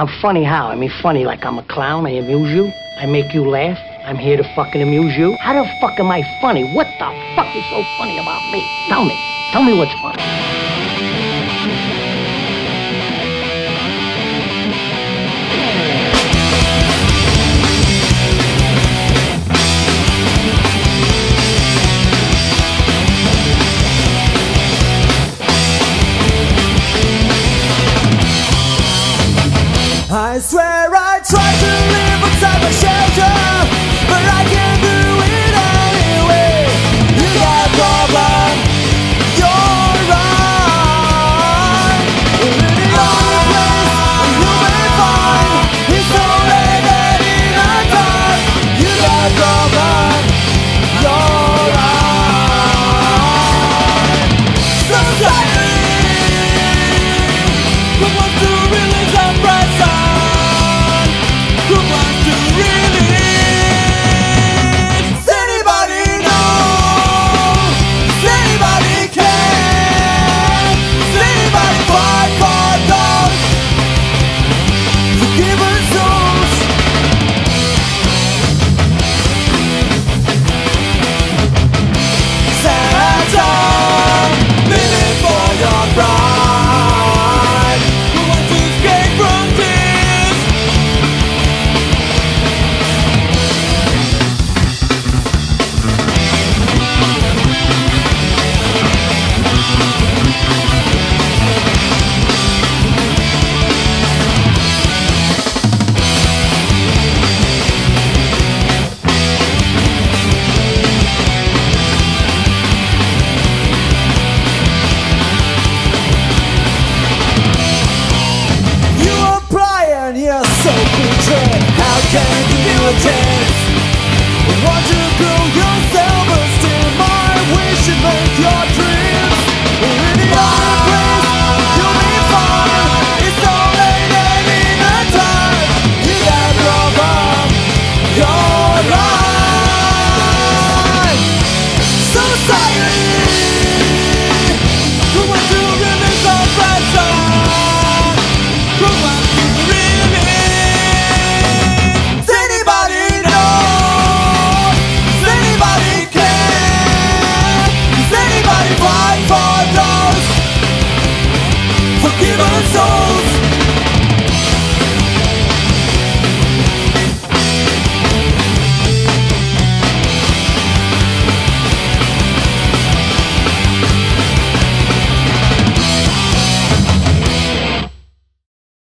I'm funny how? I mean, funny like I'm a clown. I amuse you. I make you laugh. I'm here to fucking amuse you. How the fuck am I funny? What the fuck is so funny about me? Tell me. Tell me what's funny. I swear I tried to live outside my shelter, How can you a chance? Want to soul